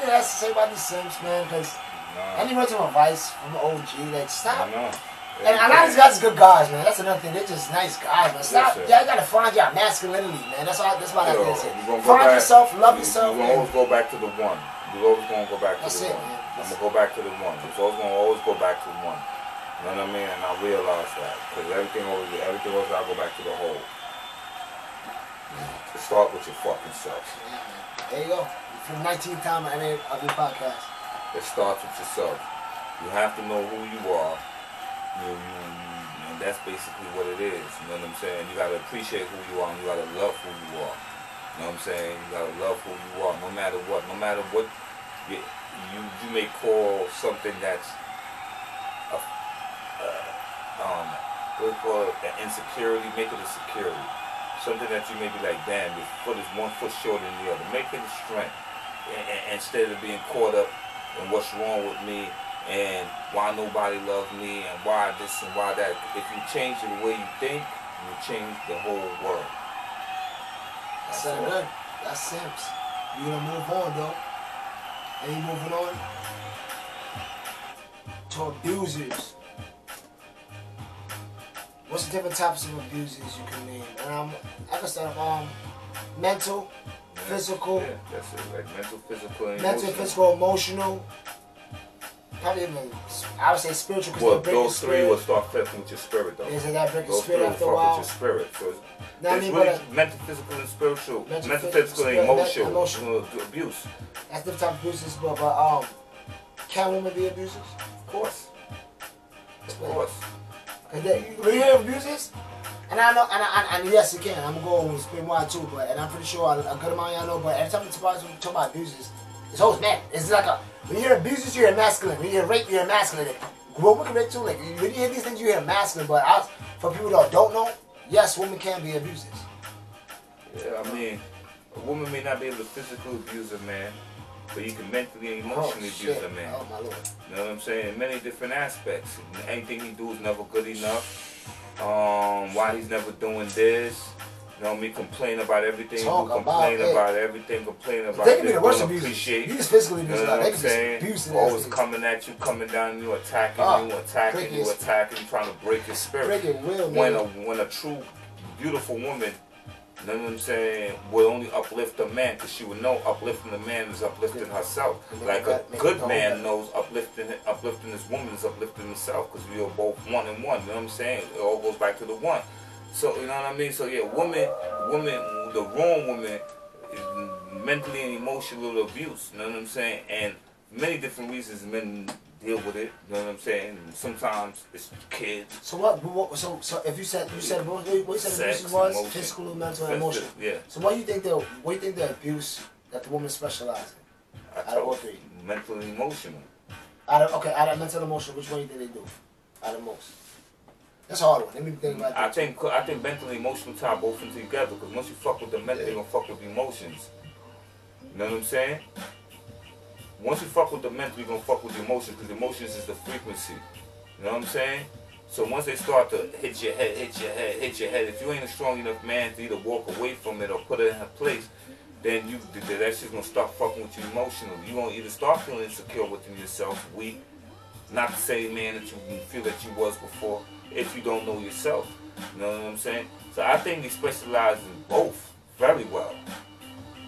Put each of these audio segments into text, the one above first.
to say about these simps, man, because Nah, I need to some advice from OG. Like, I stop. know. And a lot of these guys are good guys, man. That's another thing. They're just nice guys, man. Stop. Listen. Y'all gotta find your masculinity, man. That's all. That's what I Yo, have to say. you gonna go Find back- yourself, love you- yourself. You gonna always go back to the one. You always gonna go back to That's the it, one. man. I'm gonna go back to the one. It's always gonna always go back to the one. You know what I mean? And I realize that because everything always, everything always gotta go back to the whole. To start with your fucking self. Yeah, man. There you go. For the 19th time I mean, of your podcast. It starts with yourself. You have to know who you are. You, you, you, that's basically what it is. You know what I'm saying? You gotta appreciate who you are and you gotta love who you are. You know what I'm saying? You gotta love who you are, no matter what. No matter what you you, you may call something that's a, uh, um what do call it? An insecurity, make it a security. Something that you may be like, damn, your foot is one foot shorter than the other. Make it a strength. Instead of being caught up in what's wrong with me and why nobody loves me and why this and why that. If you change the way you think, you change the whole world. That's so all. good. That's simps. You gonna move on, though. You moving on to abusers. What's the different types of abusers you can name? And I'm, I can start off um, mental, physical, Yeah, that's it. Like mental, physical, and mental, emotional. physical, emotional. Probably even, I would say spiritual because Well, those three will start fucking with your spirit, though. Is it that break your spirit after a while? with your spirit. So it's, Now, I it's mean, really but, uh, mental, physical, and spiritual. Mental, Mental, phys- physical, and emotional. emotional. abuse. That's the type of abusers, but, but um, can women be abusers? Of course. Of course. Cause they, you hear abusers, and I know, and, I, and, and yes, again. I'm gonna go and explain why too, but and I'm pretty sure a, a good amount of y'all know. But every time you talk about, talk about abusers, it's always men. It's like a when you hear abusers, you hear masculine. When you hear rape, you hear masculine. Well, we can rape too. Like when you hear these things, you hear masculine. But I, for people that don't know, yes, women can be abusers. Yeah, I mean, a woman may not be able to physically abuse a man, but you can mentally and oh, emotionally oh, abuse a man. Oh my lord. You know what I'm saying? In many different aspects. Anything he do is never good enough. Um, why he's never doing this. You know me? Complain about everything. Talk complain about it. about everything. Complain about They can be the worst appreciate. You just physically You know what I'm saying? Always coming at you, coming down you, attacking Ah, you, attacking you, attacking trying to break your spirit. Break your will, when a when a true beautiful woman, you know what I'm saying, will only uplift a man because she would know uplifting the man is uplifting herself. Like a good man knows uplifting uplifting this woman is uplifting himself because we are both one and one. You know what I'm saying? It all goes back to the one. So you know what I mean. So yeah, woman, woman, the wrong woman is mentally and emotional abuse. You know what I'm saying? And many different reasons men deal with it. You know what I'm saying? Sometimes it's kids. So what, what? So so if you said you said what, what you said Sex, abuse was emotion. physical, mental, and emotional. Yeah. So what do you think the what do you think the abuse that the woman specializes in? I Out of all three. mental and emotional. Out of okay, out of mental and emotional, which one do you think they do? Out of most. That's a hard one. Let me think about I think I think mental and emotional tie both in together because once you fuck with the mental, Yeah. you gonna fuck with the emotions. You know what I'm saying? Once you fuck with the mental, you gonna fuck with the emotions because emotions is the frequency. You know what I'm saying? So once they start to hit your head, hit your head, hit your head, if you ain't a strong enough man to either walk away from it or put it in a place, then you th- th- that shit's gonna start fucking with you emotionally. You gonna either start feeling insecure within yourself, weak, not the same man that you feel that you was before, if you don't know yourself. You know what I'm saying? So I think they specialize in both very well.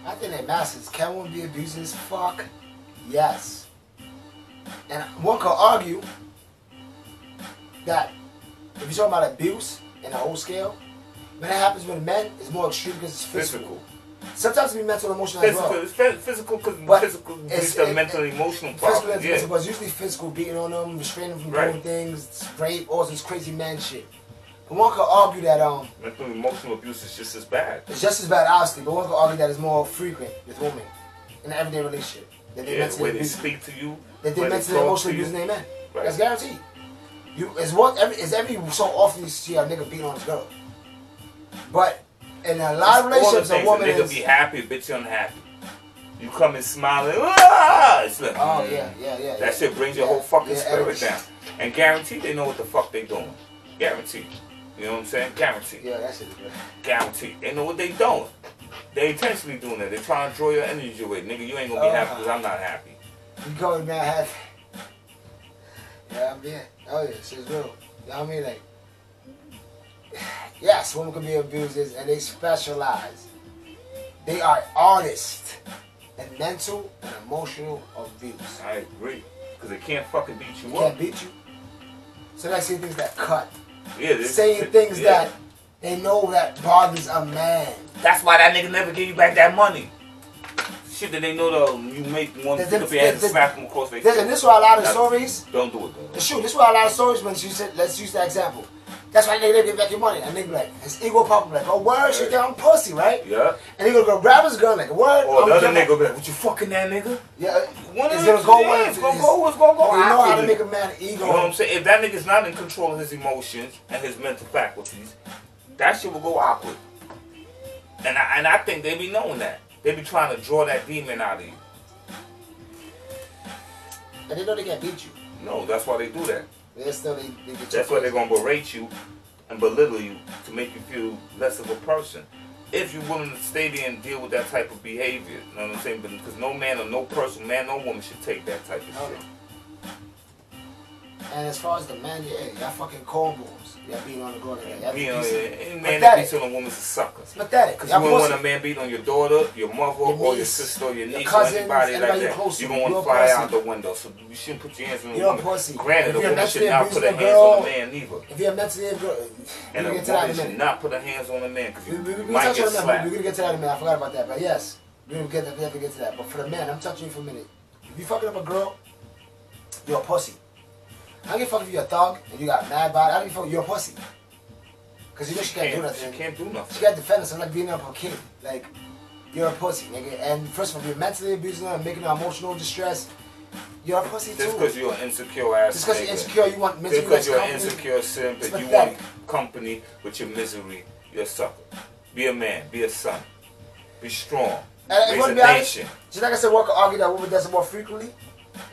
I think they masters. Can one be abusers? Fuck yes. And one could argue that if you're talking about abuse in a whole scale, when it happens with men, it's more extreme because it's physical. Physical. Sometimes it be mental and emotional as well. physical because physical is the it- mental it- emotional Physical problem. and Yeah. physical, but it's usually physical, beating on them, restraining them from Right. doing things, rape, all this crazy man shit. And one could argue that um Mental and emotional abuse is just as bad. it's just as bad, obviously, but one could argue that it's more frequent with women in an everyday relationship. That they Yeah, mentally way they abuse, speak to you, that they mentally emotionally abusing their men. Right. That's guaranteed. You is one every it's every so often you see a nigga beat on his girl. But in a lot of It's the relationships, a woman nigga is be happy, bitch unhappy. You come in smiling, ah! It's like, Oh mm. yeah, yeah, yeah. That yeah. shit brings your whole fucking yeah, spirit down. And guaranteed they know what the fuck they doing. Guaranteed. You know what I'm saying? Guaranteed. Yeah, that shit is good. Guaranteed. They know what they doing. They intentionally doing that. They trying to draw your energy away. Nigga, you ain't gonna be happy Uh-huh. because I'm not happy. You go man have Yeah, I'm there. Oh yeah, shit's real. You know what I mean? Like Yes, women can be abusers and they specialize. They are artists in mental and emotional abuse. I agree. Because they can't fucking beat you up. Can't beat you. So they say things that cut. Yeah, Saying things yeah. that they know that bothers a man. That's why that nigga never give you back that money. Shit that they know though, you make one There's- pick up your hand and there's- smack them across their This, and this is why a lot of Now, stories Don't do it though. Shoot, this is why a lot of stories when she said, let's use that example. That's why nigga they get back your money. And nigga be like, his ego pop like, oh word, she down pussy, right? Yeah. And he gonna go grab his gun like, word. Oh, or I'm the other nigga be like, what you fucking that nigga? Yeah, One it's of gonna them- go yeah, away. It's gonna go, it's gonna go You know how to make a man ego. You know what I'm saying? If that nigga's not in control of his emotions and his mental faculties, that shit will go awkward. And I, and I think they be knowing that. They be trying to draw that demon out of you. And they know they can't beat you. No, that's why they do that. They still they, they get That's why they're gonna berate you and belittle you to make you feel less of a person. If you're willing to stay there and deal with that type of behavior, you know what I'm saying? But because no man or no person, man, or woman should take that type of Okay. shit. And as far as the man, yeah, y'all fucking cornballs. Y'all beating on the girl. Y'all You know, any man that beats on a woman's a sucker. It's pathetic. Because Y'all wouldn't want a man beat on your daughter, your mother, Your or your sister, or your your cousins, or anybody like that. You're going to You're fly pussy. out the window. So you shouldn't put your hands on a You're a woman. pussy. Granted, a woman should not put her a hands on a man neither. If you're mentally ill, girl, And a get to that in woman should not put her hands on a man because We, we, we, you we might get slapped. We're gonna get to that in a minute. I forgot about that. But yes, we're gonna get that. We have to get to that. But for the man, I'm touching you for a minute. If you fucking up a girl, you're a pussy. I don't give a fuck if you're a thug and you got mad body. I don't give a fuck. You're a pussy. Cause you know she can't, do nothing. She can't do nothing. She got defend herself like being up her king. Like you're a pussy, nigga. And first of all, you're mentally abusing her and making her emotional distress. You're a pussy Just too. because you're an insecure ass Just because you're insecure, you want misery. Just because you're an insecure simp, but you want company with your misery, you're a sucker. Be a man. Be a son. Be strong. And Raise you a to be honest, nation. just like I said, one could argue that woman does it more frequently,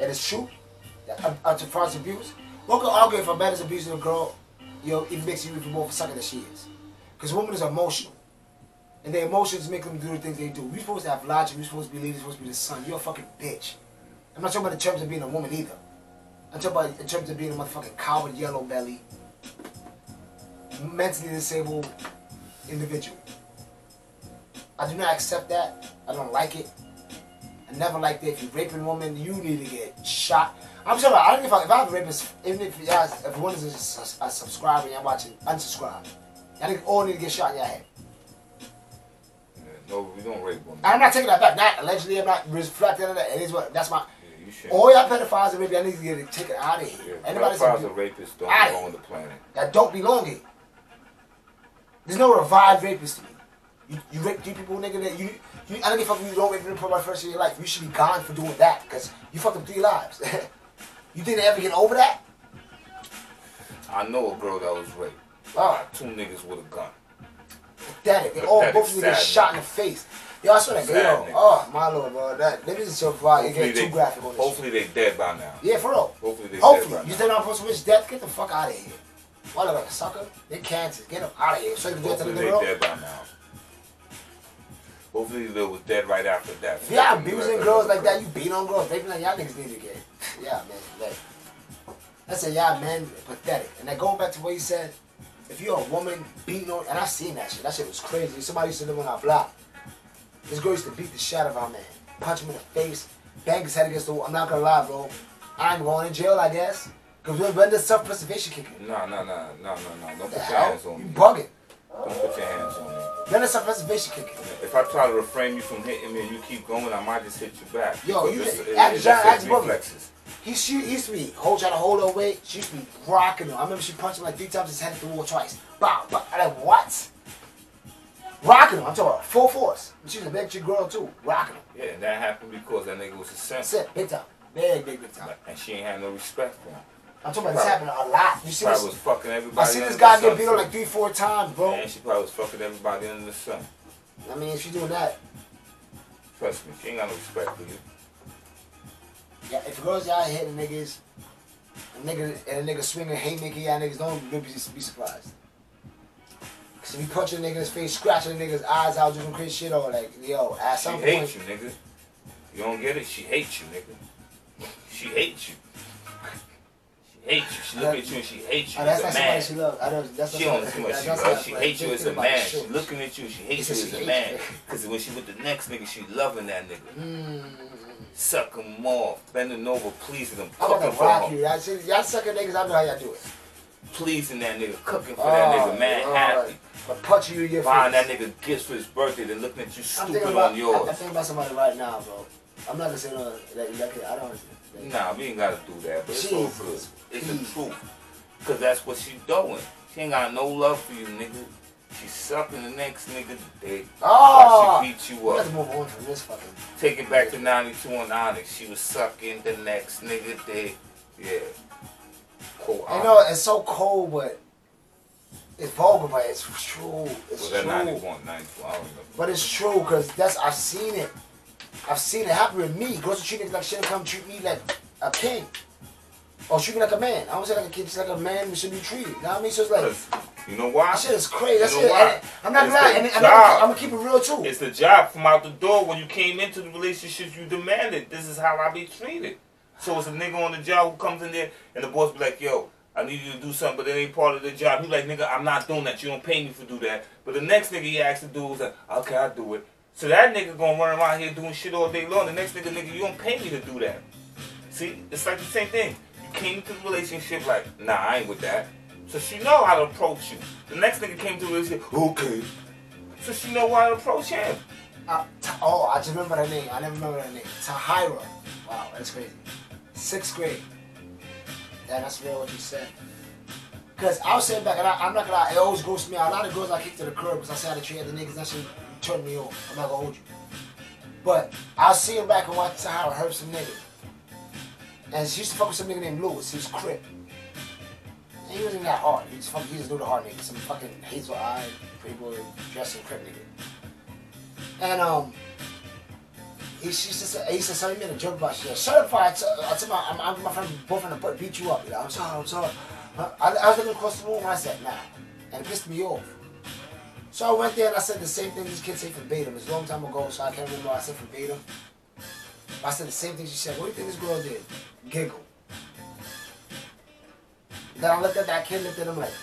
and it's true. Uh, to false abuse. One could argue if a man is abusing a girl, you know, it makes you even more of a sucker than she is. Because women is emotional. And their emotions make them do the things they do. We're supposed to have logic, we're supposed to be leaders, we're supposed to be the son. You're a fucking bitch. I'm not talking about in terms of being a woman either. I'm talking about in terms of being a motherfucking coward, yellow belly, mentally disabled individual. I do not accept that. I don't like it. I never liked it. If you're raping a woman, you need to get shot. I'm sorry, I don't know if I, if I have a rapist, even if you guys, if one is a, a, a subscriber and you're watching, unsubscribe. I think all need to get shot in your head. Yeah, No, we don't rape women. I'm not taking that back. Not allegedly, I'm not reflecting on that. It is what that's my. Yeah, you should. All y'all pedophiles and maybe I need to get it taken out of here. Yeah, Anybody's pedophiles and rapists don't belong on the planet. that don't belong here. There's no revived rapists to me. You, you rape three people, nigga. That you, you, I don't give a fuck if you don't rape them for my first of your life. You should be gone for doing that because you fucked up three lives. you think they ever get over that? I know a girl that was raped. Oh, Two niggas with a gun. pathetic. They all both of them get shot in the face. Yo, I swear to Sad, God, oh my lord, bro. That me just so far. It Hopefully get too graphic on this. hopefully they dead by now. Yeah, for real. Hopefully they Hopefully, dead by you now. think I'm supposed to wish death? Get the fuck out of here. Look like a sucker? They cancer. Get them out of here. So you can do it to Hopefully the they girl. dead by now. Hopefully they was dead right after that. If y'all abusing girls like that, you beat on girls, raping like y'all niggas need to get. Yeah, man. Like, I said, y'all men pathetic. And then going back to what you said, if you're a woman beating on, and I seen that shit. That shit was crazy. Somebody used to live on our block. This girl used to beat the shit out of our man, punch him in the face, bang his head against the wall. I'm not gonna lie, bro. I'm going in jail, I guess. Cause when, when does self-preservation kick in? No, no, no, no, no, no. Don't put your hands on You me. bugging. Don't put your hands on me. When does self-preservation kicking. If I try to refrain you from hitting me and you keep going, I might just hit you back. Yo, you- it's- it- ask it's John- just ask reflexes. He, she used to be hold trying to hold her weight. She used to be rocking him. I remember she punched him like three times. His head hit the wall twice. Bow, bow. I'm like what? Rocking him. I'm talking about full force. And She's a big chick girl too. Rocking him. Yeah, and that happened because that nigga was a simp. it. Big time. Big big big time. And she ain't had no respect for him. I'm talking about this happening a lot. You see Probably was this? fucking everybody. I see this guy get beat up like three four times, bro. And she probably was fucking everybody under the sun. I mean, if she's doing that, Trust me, she ain't got no respect for you. yeah. If girls out here hitting niggas, a nigga and a nigga swinging haymaker, y'all niggas don't be, be surprised. Cause if you punch a nigga in his face, scratching a nigga's eyes out, doing crazy shit, or like, yo, at She some point. hates you, nigga. You don't get it? She hates you, nigga. She hates you. She hates you. She look at you and she hates you Oh, as that's a not man. somebody she loves. I don't. That's She don't see much she not loves. She hates you as a man. She looking at you. She hates you as a man. Because when she with the next nigga, she loving that nigga. Mm. Suck him off, bending over, pleasing him, I'm cooking gonna for rock him, you. Y'all, y'all niggas. I know how y'all do it. pleasing that nigga, cooking for that nigga, man, happy. But punch you in your Buying that nigga gifts for his birthday, then looking at you I'm stupid about. on yours. I'm thinking about somebody right now, bro. I'm not gonna say no. Like, like, I don't. Nah, we ain't gotta do that, but it's all good. It's the truth. Cause that's what she doing. She ain't got no love for you, nigga. She sucking the next nigga dick. Ah! Oh! She beat you up. to move on from this fucking. Take it back to 92 and Onyx. She was sucking the next nigga dick. Yeah. Cool. I know it's so cold, but it's vulgar, but it's true. It's that true. 91, 92? I don't remember. But it's true because that's I've seen it. I've seen it happen with me. Girls treat me like shit and come treat me like a king. Or treat me like a man. I don't say like a kid, just like a man should be treated. You know what I mean? So it's like you know why? that shit is crazy. That's You know it. I'm not lying. And, and I'm. I'm gonna keep it real too. It's the job from out the door when you came into the relationship you demanded. This is how I be treated. So it's a nigga on the job who comes in there and the boss be like, yo, I need you to do something, but it ain't part of the job. He like, nigga, I'm not doing that. You don't pay me for do that. But the next nigga he asks to do is like, okay, I'll do it. So that nigga gonna run around here doing shit all day long. The next nigga, nigga, you don't pay me to do that. See, it's like the same thing. You came into the relationship like, nah, I ain't with that. So she know how to approach you. The next nigga came to the relationship, okay. So she know how to approach him. Uh, oh, I just remember her name. I never remember her name. Tahira. Wow, that's crazy. Sixth grade. Yeah, that's real what you said. Cause I was sitting back and I, I'm not gonna lie, it always goes me. A lot of girls I kick to the curb because I say how to treat other niggas. That shit turned me off. I'm not gonna hold you. But I was sitting back and watching Tahira hurt some nigga. And she used to fuck with some nigga named Lewis. He was crip. And he wasn't that hard. He just fucking, he just knew the hard nigga. Some fucking hazel eyed, pretty boy, dressing crip nigga. And um, he, she said, he said, something made a joke about shit. Certified, I told my, I'm my friend, boyfriend, to beat you up. You know, I'm sorry, I'm sorry. I, I was looking across the room and I said, nah. And it pissed me off. So I went there and I said the same thing this kid said verbatim. It's a long time ago, so I can't remember what I said verbatim. I said the same thing she said. What do you think this girl did? Giggle. Then I looked at that kid, looked at him like,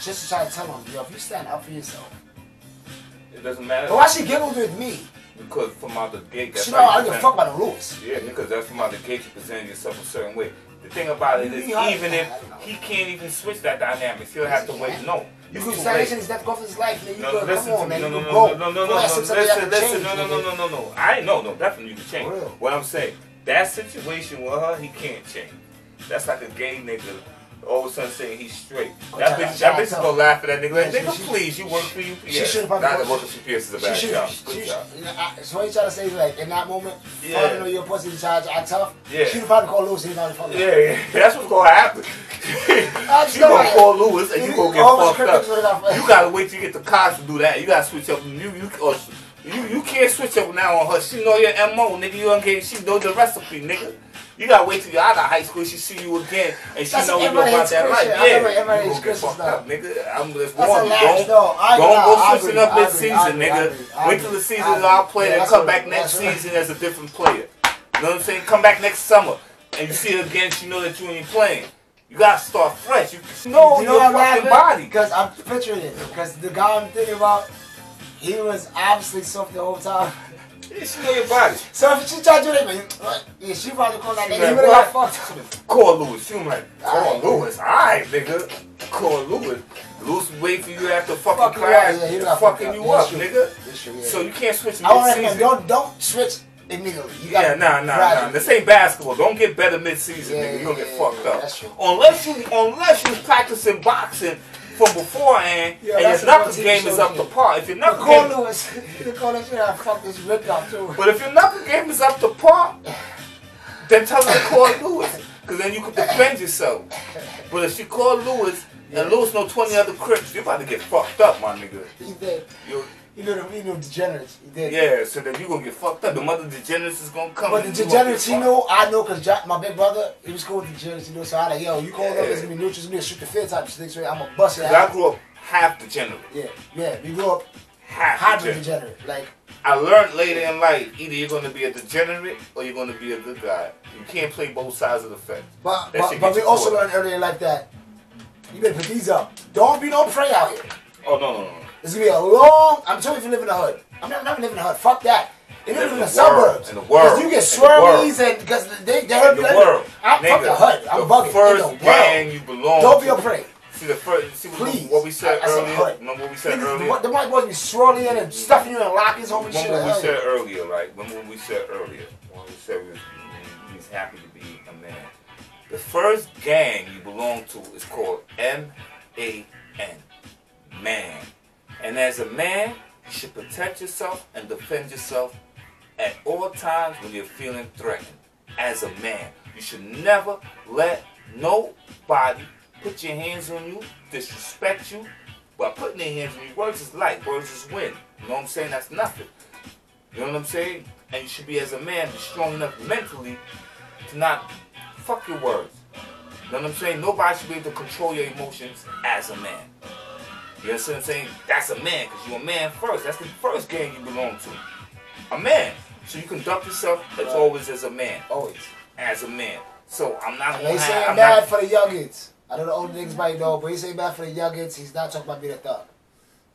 just to try to tell him, yo, if you stand up for yourself. It doesn't matter. But why she giggled with me? Because from out the gate, that's She know I don't give a fuck about the rules. Yeah, because that's from out the gate you present yourself a certain way. The thing about it is, even if he can't even switch that dynamic, he'll have to wait. No, You could too say late. his death go life. You No, could, listen come on, man. No, no, no, go. no, no, no, no, no. him something that Listen, listen. change, No, no, no, no, no, no. I know, no, definitely you can change. Real. What I'm saying, that situation with her, he can't change. That's like a gay nigga. All of a sudden saying he's straight. That bitch, that bitch is gonna laugh at that nigga. Like, nigga, she- please, you work for UPS. she should've probably Not working for UPS is a bad She should, job. she, Good she, job. you know, I, so what you trying to say is like in that moment, Yeah. yeah. know your pussy charge, I tough. Yeah. She'd probably call Lucy and probably fuck Yeah, yeah, that's what's gonna happen. you gonna know. call Lewis and you gonna get fucked up. would have- You gotta wait till you get the cops to do that. You gotta switch up. You you or you you can't switch up now on her. She know your mo, nigga. You don't get. She know the recipe, nigga. You gotta wait till you're out of high school. She see you again and she That's know you about that life. Yeah, everybody you gonna fucked up, nigga. I'm just That's a warning you. Don't though. I don't go switching up this season, agree, nigga. agree, Wait till the season all played Yeah, and come back next season as a different player. You know what I'm saying? Come back next summer and you see her again. She know that you ain't playing. You gotta start fresh. You know you know your fucking body. Because I'm picturing it. Because the guy I'm thinking about, he was obviously soft the whole time. Yeah, know your body. So if she tried to do yeah, she probably called that nigga. He what? got fucked. Call Lewis. She was like, call Alright. Lewis. Alright, nigga. Call Lewis. Lewis wait for you after fucking Fuck class. yeah, he fucking fucked you up. up, Yeah, nigga. True, yeah. So you can't switch mid-season. don't, don't switch immediately. You Yeah, nah, nah, nah. This ain't basketball. Don't get better mid-season, Yeah, nigga. You're gonna get yeah, fucked yeah, up. true. Unless you, unless you practicing boxing from beforehand, Yeah, and your a knuckle game is up to par. If your knuckle Cole game, Lewis, the Cole Lewis, yeah, fuck this ripped off too. but if your knuckle game is up to par, then tell her to call Lewis, because then you can defend yourself. But if she call Lewis and Lewis know 20 other crips, you're about to get fucked up, my nigga. Did. You, He knew the, he knew degenerates. He did. yeah, so then you gonna get fucked up. The mother degenerates is gonna come. But the you gonna degenerates, he fucked. I know, because my big brother, he was cool with the degenerates. He knew, so I like, yo, you call up, it's gonna be neutral, it's gonna be a shoot the fit type of thing, so I'm gonna bust it 'Cause I grew up half degenerate. Yeah, yeah, we grew up Half degenerate. degenerate. Like, I learned later in life, either you're going to be a degenerate or you're going to be a good guy. You can't play both sides of the fence. But, That but, but we also learned earlier in life that you better put these up. Don't be no prey out here. Oh no no no. It's gonna be a long. I'm telling you, if you live in the hood, I'm not, not living in the hood. Fuck that. If you live in the, the suburbs, in the world, Because you get swirlies and because they they hurt In the you. world, I'm fuck nigga, the hood. I'm the bugging. First in the gang you belong. Don't be to. a. See the first. See what, Please. what we said I- I earlier. Remember what we said Niggas, earlier. the, the white boys be swirling in and stuffing you in lockers, homie. Shit. Remember what we hell said earlier, right? Remember what we said earlier. When we said we was, he's happy to be a man. The first gang you belong to is called M A N. Man. And as a man, you should protect yourself and defend yourself at all times when you're feeling threatened. As a man, you should never let nobody put your hands on you, disrespect you by putting their hands on you. Words is light, words is wind. You know what I'm saying? That's nothing. You know what I'm saying? And you should be, as a man, be strong enough mentally to not fuck your words. You know what I'm saying? Nobody should be able to control your emotions as a man. You understand what I'm saying? That's a man, because you're a man first. That's the first gang you belong to. A man. So you conduct yourself as Right. always as a man. Always. As a man. So I'm not gonna they saying I'm bad not, for the youngins. I know the older niggas might know, but he's saying bad for the youngins. He's not talking about being a thug.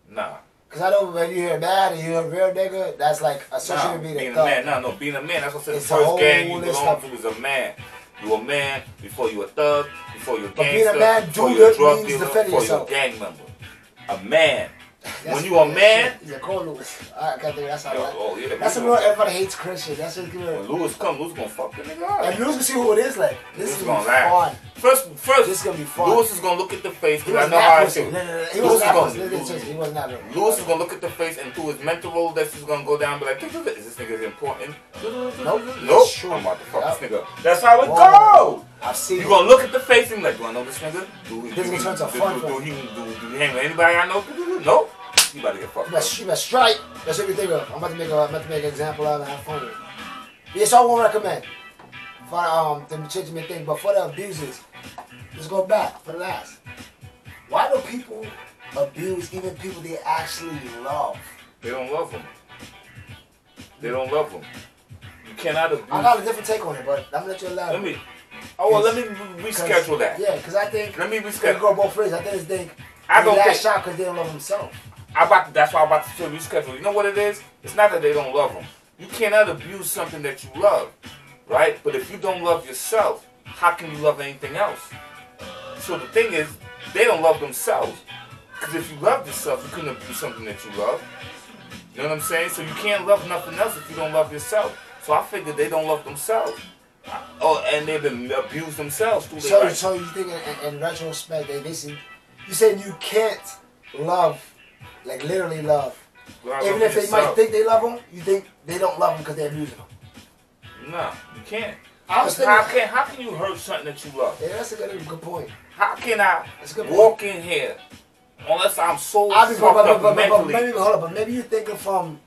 Nah. Cause I know when you hear bad and you hear real nigga, that's like associated with being, being a thug. man, no, no, being a man. That's what I said. It's the first gang you belong to is a man. You a man before you a thug, before you a But being a gangster, man, before you a drug dealer, before you a gang member. A man. That's- when you a man, a cold Lewis. I can't that's how. Yo, that- oh, yeah, that's real. Everybody hates Christian. That's just when good. Lewis come, Lewis gonna fuck the nigga up. And Lewis can see who it is. Like this Lewis is gonna gonna laugh. fun. First, first, This is gonna be fun. Lewis is gonna look at the face because I know how I feel. No, no, no. He Lewis was is not gonna- pussy. Listen, listen, He was not. real. Lewis is gonna look at the face and through his mental Rolodex he's gonna go down and be like, is this nigga important? Nope. Nope. I'm about to fuck this nigga. That's how it goes. I've seen. You gonna look at the face and be like, do I know this nigga? Do, This nigga turns a fun do, do, he, do, do he hang with anybody I know? Nope. You about to get fucked You you must strike. That's what we think of. I'm about to make a, I'm about to make an example out of have fun with it. Yes, I won't recommend. For um the change thing, but for the abusers, let's go back for the last. Why do people abuse even people they actually love? They don't love them. They don't love them. You cannot abuse. I got a different take on it, but I'm gonna let you elaborate. Let me. Oh well, let me reschedule that. Yeah, because I think Let me reschedule. go both ways. I think it's think I don't lash think- shot because they don't love themselves. I about to, that's why I'm about to say reschedule. You know what it is? It's not that they don't love them. You cannot abuse something that you love, right? But if you don't love yourself, how can you love anything else? So the thing is, they don't love themselves. Because if you love yourself, you couldn't abuse something that you love. You know what I'm saying? So you can't love nothing else if you don't love yourself. So I figured they don't love themselves. Oh, and they've been abused themselves through So, so you think in, in, in retrospect, they basically, you saying you can't love, like literally love. Love Even if they might think they love them, you think they don't love them because they're abusing them. No, you can't. I was How thinking, can, how can you hurt something that you love? yeah, that's a good, good point. How can I That's a good walk in here unless I'm so I'll be, but, fucked but, up but, but, but mentally? maybe, hold on, but maybe you're thinking from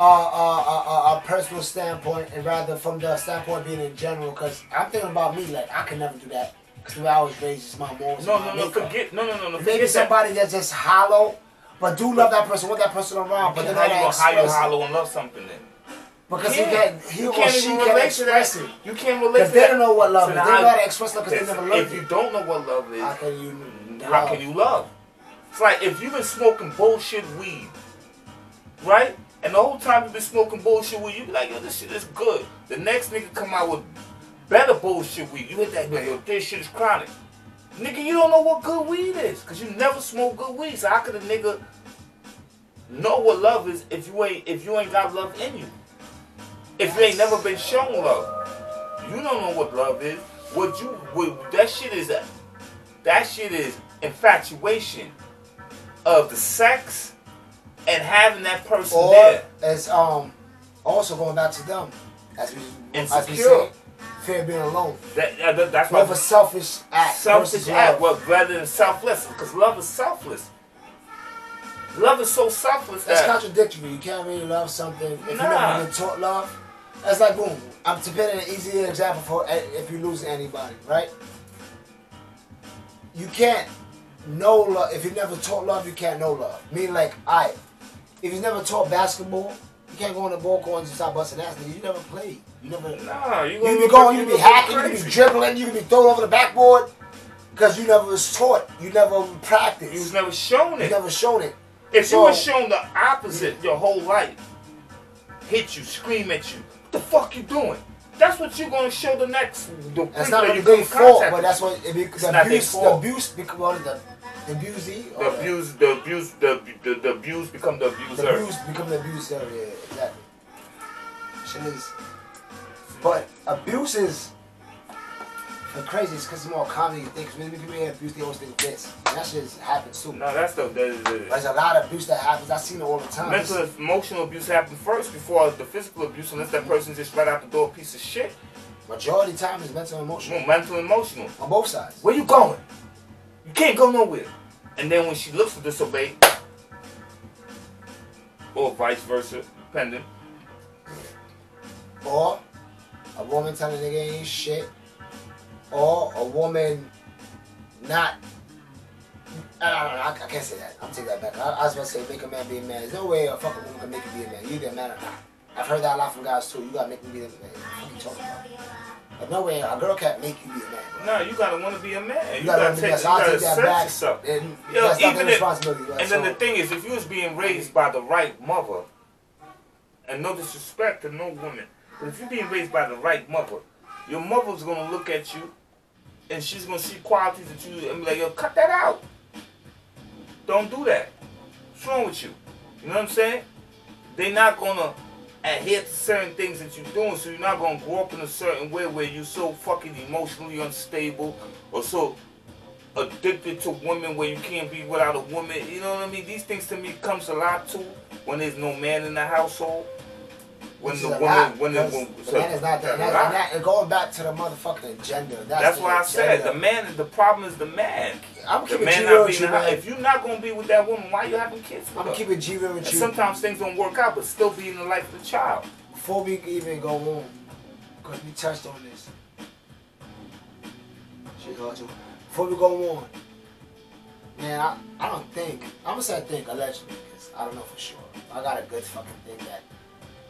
uh, uh, uh, uh, a personal standpoint and rather from the standpoint being in general, because I'm thinking about me, like, I can never do that. Because the way I was raised is my morals. no, no, no, makeup. forget, no, no, no, no, Maybe that. somebody that's just hollow, but do love that person, want that person around, but then how you gonna how you hollow and love something then? Because You he can't. he You can't even relate to that. it. You can't relate Because to they don't know what love So is. They don't know how to express love because they never learned If you don't know what love is, How can you how can you love? It's like if you've been smoking bullshit weed, right? And the whole time you've been smoking bullshit weed, you be like, yo, this shit is good. The next nigga come out with better bullshit weed. You hit that nigga, yo, this shit is chronic. Nigga, you don't know what good weed is, cause you never smoke good weed. So how could a nigga know what love is if you ain't if you ain't got love in you? If you ain't never been shown love, you don't know what love is. What you what, that shit is that shit is infatuation of the sex and having that person Or there. as um, also going back to them, as we as we say, fear of being alone. That, uh, that- that's Love a selfish act. selfish act, well, rather than selfless, because love is selfless. Love is so selfless That's that contradictory. You can't really love something if you never been taught love. That's like boom. I'm to put an easy example for if you lose anybody, right? You can't know love if you never taught love. You can't know love. Meaning like, I, if you never taught basketball, you can't go on the ball court and start busting ass. Nigga, you never played. You never. Nah, you You be going, you be hacking, you can be dribbling, you can be throwing over the backboard. Because you never was taught. You never practiced. You was never shown You it. never shown it. If So- you were shown the opposite your whole life, hit you, scream at you, what the fuck you doing? That's what you're gonna show the next. The That's not that what you they come in fault, but that's what it be, the not their abuse. The abuse is the the abusee the eh? abuse, the abuse, the, the, the abuse become the The abuser. abuse become the abuser. Yeah, exactly. Shit is, but abuse is the craziest because it's more common than you think. 'Cause when people hear abuse, they always think this, and that shit happens too. No, that's the, the, the There's a lot of abuse that happens. I've seen it all the time. mental, emotional abuse happens first before the physical abuse, unless that person just right out the door a piece of shit. Majority of time is mental and emotional More mental, emotional. on both sides. Where you going? You can't go nowhere. And then when she looks to disobey, or vice versa, depending. Or a woman telling a nigga ain't shit. Or a woman not. I don't know. I, I can't say that. I'm taking that back. I, I was about to say make a man be a man. There's no way a fucking woman can make you be a man. You either a man or not. I've heard that a lot from guys too. You gotta make me be a man. What are you talking about? But no way a girl can't make you be a man. No, you gotta want to be a man. You, You gotta, gotta, take, you I'll gotta take that back. yourself. And Yo, that's not even the if- responsibility. Right? And so, then the thing is, if you was being raised by the right mother, and no disrespect to no woman, but if you're being raised by the right mother, your mother's gonna look at you, and she's gonna see qualities that you and be like, yo, cut that out. Don't do that. What's wrong with you? You know what I'm saying? They're not gonna adhere to certain things that you're doing, so you're not gonna grow up in a certain way where you're so fucking emotionally unstable or so addicted to women where you can't be without a woman. You know what I mean? These things to me comes a lot too when there's no man in the household. When which the woman, lot, when the, when, the man is not that. And, that, and, that, and going back to the motherfucking agenda. That's, That's why I said the man. The problem is the man. I'm keeping G real with you, in the house. man. If you're not gonna be with that woman, why you having kids? With I'm her? keeping G real with And you. sometimes things don't work out, but still be in the life of the child. Before we even go on, because we touched on this. Shit, hard to- Before we go on, man, I, I don't think, I'm gonna say I think allegedly, because I don't know for sure. I got a good fucking thing that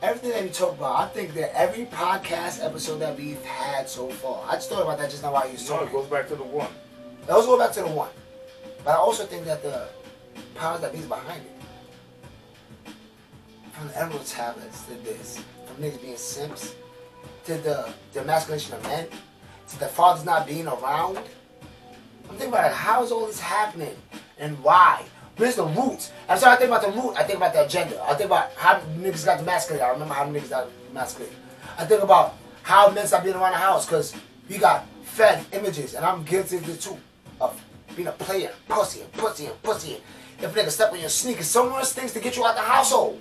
everything that we talk about, I think that every podcast episode that we've had so far, I just thought about that just now while you was No, it goes back to the one. Let's go back to the one. But I also think that the powers that be behind it. From the Emerald tablets to this, from niggas being simps, to the, the emasculation of men, to the fathers not being around. I'm thinking about it, how is all this happening? And why? Where's the roots? Every time I think about the root, I think about the agenda. I think about how niggas got emasculated. I remember how niggas got emasculated. I think about how men stop being around the house because we got fed images, and I'm guilty of it too, of being a player, pussy, and pussy, and pussy. If a nigga step on your sneakers, so much things to get you out the household.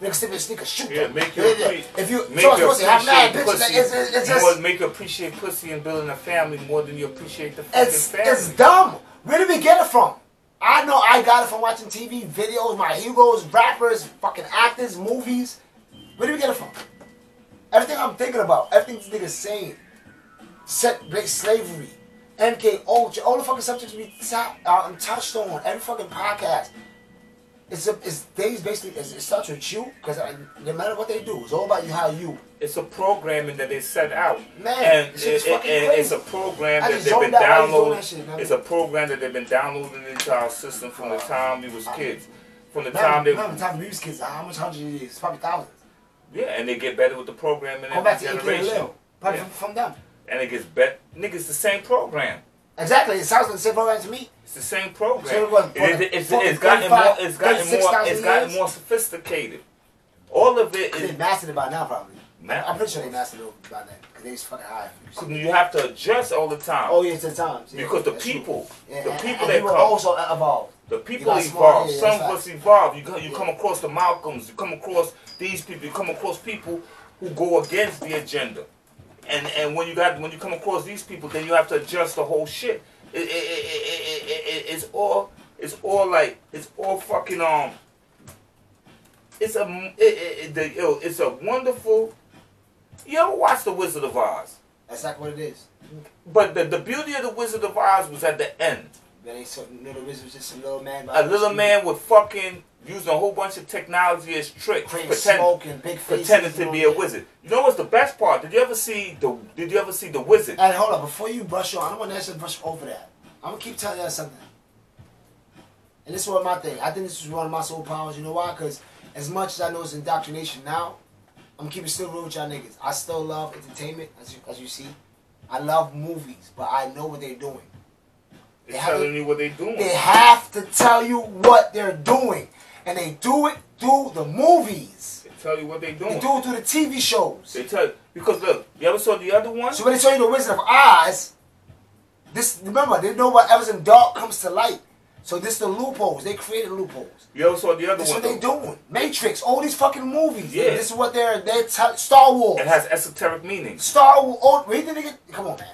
Nigga step on your sneakers, shoot Yeah, them. make you Yeah, yeah. If you Make so pussy, have mad bitches. pussy It's, it's, it's more, just make you appreciate pussy and building a family more than you appreciate the fucking it's family. it's dumb. Where did we get it from? I know I got it from watching TV videos, my heroes, rappers, fucking actors, movies. Where do we get it from? Everything I'm thinking about, everything this nigga's saying, set break slavery, MK Ultra, all the fucking subjects we ta- uh, touched on, every fucking podcast. It's a, it's days basically. It starts with you because no matter what they do, it's all about you. How you. It's a programming that they set out. Man, and it- it- crazy. it's a program that they've been zoned out while you was doing downloading. that. It's a program that they've been downloading into our system from the time we was uh-huh. kids. From the time they, remember the time we was kids, uh, how much hundred it is? Probably thousands. yeah, and they get better with the programming Go every generation. Probably Yeah. from, from them. And it gets better. Niggas, the same program. Exactly. It sounds like the same program to me. It's the same program. So it was- It- it- it's, it's gotten more. It's gotten more. It's gotten more sophisticated. All of it is. mastered by now, probably. Man. I'm pretty sure they mastered it by then. Because they was fucking high. You have to adjust all the time. Oh, yeah, the times. Yeah, because the people, Yeah, the and- people and that come, also evolved. the people evolve. yeah, Some of us evolve. You go, you come across the Malcolms. You come across these people. You come across people who go against the agenda. And and when you got when you come across these people, then you have to adjust the whole shit. It, it, it, it, it, it, it's all it's all like it's all fucking um. It's a it, it, it, it's a wonderful. You ever watch The Wizard of Oz? That's exactly what it is. But the, the beauty of the Wizard of Oz was at the end. But they so, you know, the wizard was just a little man. A little man with fucking using a whole bunch of technology as tricks, pretend, smoke and big faces. pretending to be a that. wizard. You know what's the best part? Did you ever see the? Did you ever see the wizard? And hold on, before you brush on, I don't want to brush over that. I'm gonna keep telling you something. And this is what my thing. I think this is one of my soul powers. You know why? Because as much as I know it's indoctrination now, I'm gonna keep it still real with y'all niggas. I still love entertainment, as you, as you see. I love movies, but I know what they're doing. They're They telling you what they're doing. They have to tell you what they're doing, and they do it through the movies. They tell you what they They doing. They do it through the TV shows. They tell you because look, you ever saw the other one? So when they show you the Wizard of Oz, this remember they know whatever's in dark comes to light. So this is the loopholes. They created loopholes. You ever saw the other This is one? what they though? doing. Matrix, all these fucking movies. Yeah. This is what they're they Star Wars. It has esoteric meanings. Star Wars. Oh, read the nigga. Come on, man.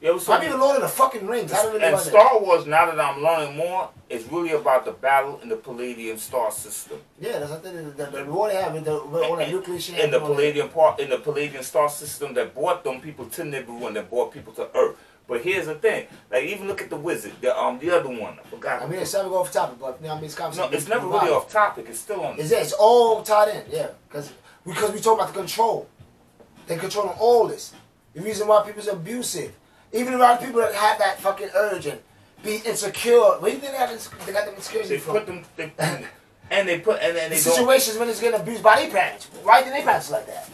You ever saw Might be the Lord of the fucking Rings. I don't and. Star Wars, now that I'm learning more, is really about the battle in the Palladium star system. Yeah, that's I think the, the, the war they have with, the, with all nuclear shit. in the and all that. Palladium part in the Palladium star system that brought them people to Nibiru and that brought people to Earth. But here's the thing, like even look at the wizard, the um the other one, I forgot. I mean, it's never go off topic, but you know, I mean, it's no, it's never really off topic. It's still on. It's, it's all tied in, yeah. Because because we talk about the control. They're controlling all this. The reason why people's abusive. Even a lot of people that have that fucking urge and be insecure. Where do you think they, have, they got them insecurity They from? put them, they, and they put and then the they don't. situations when it's getting abused by their parents. Why do their parents like that?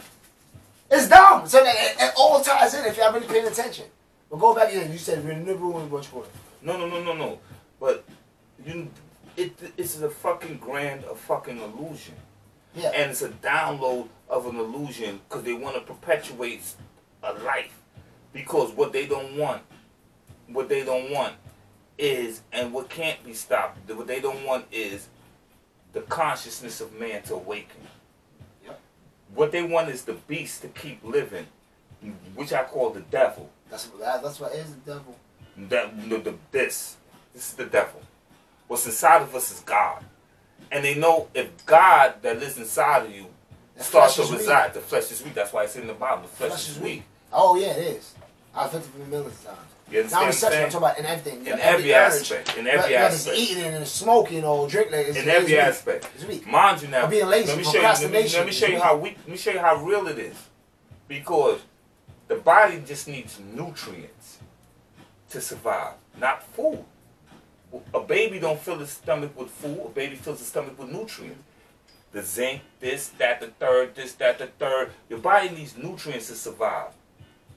It's dumb. So it, it all ties in if y'all really paying attention. But go back here. You said we're Nibiru and what you call it. No, no, no, no, no. But you, it it's a fucking grand, a fucking illusion. Yeah. and it's a download of an illusion because they want to perpetuate a life because what they don't want what they don't want is and what can't be stopped what they don't want is the consciousness of man to awaken Yep. what they want is the beast to keep living which i call the devil That's that, that's what is the devil. that the, the this this is the devil what's inside of us is god and they know if god that lives inside of you The starts to is weak. reside the flesh is weak that's why it's in the bible the flesh, Flesh is weak weak. Oh yeah, it is. I was victim for millions of times. you Not only sexual, I'm talking about in everything. in every urge. aspect in every Whether it's aspect eating and smoking or drinking. It's, in it's every weak. aspect It's weak. mind you now Or being lazy, let me show you let me, let me show you how weak. weak let me show you how real it is because the body just needs nutrients to survive not food a baby don't fill his stomach with food. A baby fills his stomach with nutrients. The zinc, this, that, the third, this, that, the third. Your body needs nutrients to survive.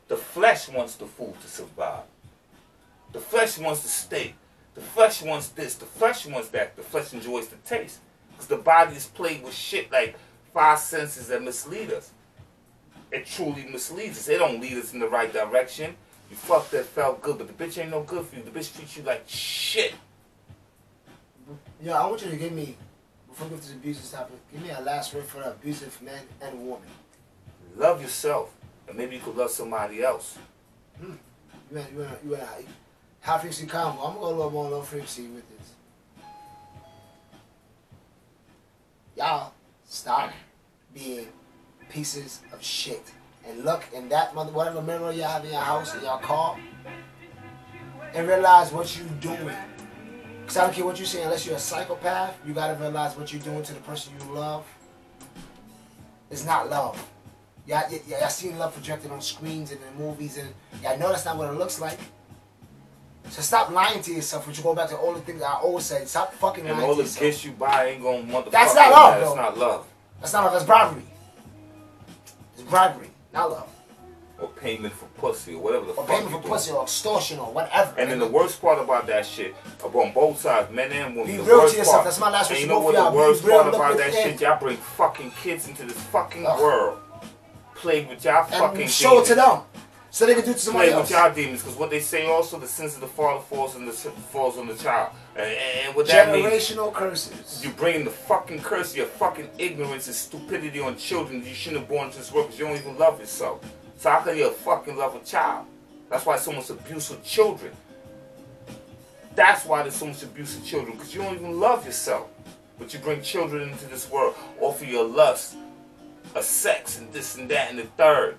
The flesh wants the food to survive. The flesh wants the steak. The flesh wants this. The flesh wants that. The flesh enjoys the taste. Because the body is plagued with shit like five senses that mislead us. It truly misleads us. It don't lead us in the right direction. You fuck that felt good, but the bitch ain't no good for you. The bitch treats you like shit. Yeah, I want you to give me before we go to the abusive topic. Give me a last word for abusive man and woman. Love yourself, and maybe you could love somebody else. Hmm. You want you want you want high frequency combo. I'm gonna go a little more low frequency with this. Y'all stop being pieces of shit and look in that mother whatever mirror you have in your house in your car and realize what you doing. Cause I don't care what you say unless you're a psychopath, you gotta realize what you're doing to the person you love. It's not love. Y'all, y'all seen love projected on screens and in movies, and y'all know that's not what it looks like. So stop lying to yourself. Which you go back to all the things I always say. Stop fucking And lying all to the yourself. gifts you buy ain't gonna motherfucker. That's not love, That's not love. That's not love. That's bribery. Bribery, not love. Or payment for pussy or whatever the Or fuck payment for doing. pussy or extortion or whatever. And then the worst part about that shit, on both sides, men and women, Be real to yourself. part, That's my last and you know what the worst part about that shit? Y'all bring fucking kids into this fucking world. Play with y'all fucking show it to them so they can do to somebody Play else. with y'all demons, because what they say also, the sins of the father falls on the falls on the child, and, and what that means. Generational curses. You bring the fucking curse of your fucking ignorance and stupidity on children that you shouldn't have born into this world because you don't even love yourself. So how can you fucking love a child? That's why so much abuse of children. That's why there's so much abuse of children because you don't even love yourself. But you bring children into this world off of your lust, a sex, and this and that and the third.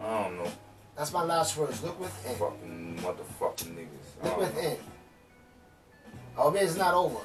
I don't know. That's my last words. Look within. Fucking motherfucking niggas. Look within. Know. I hope oh, it's not over.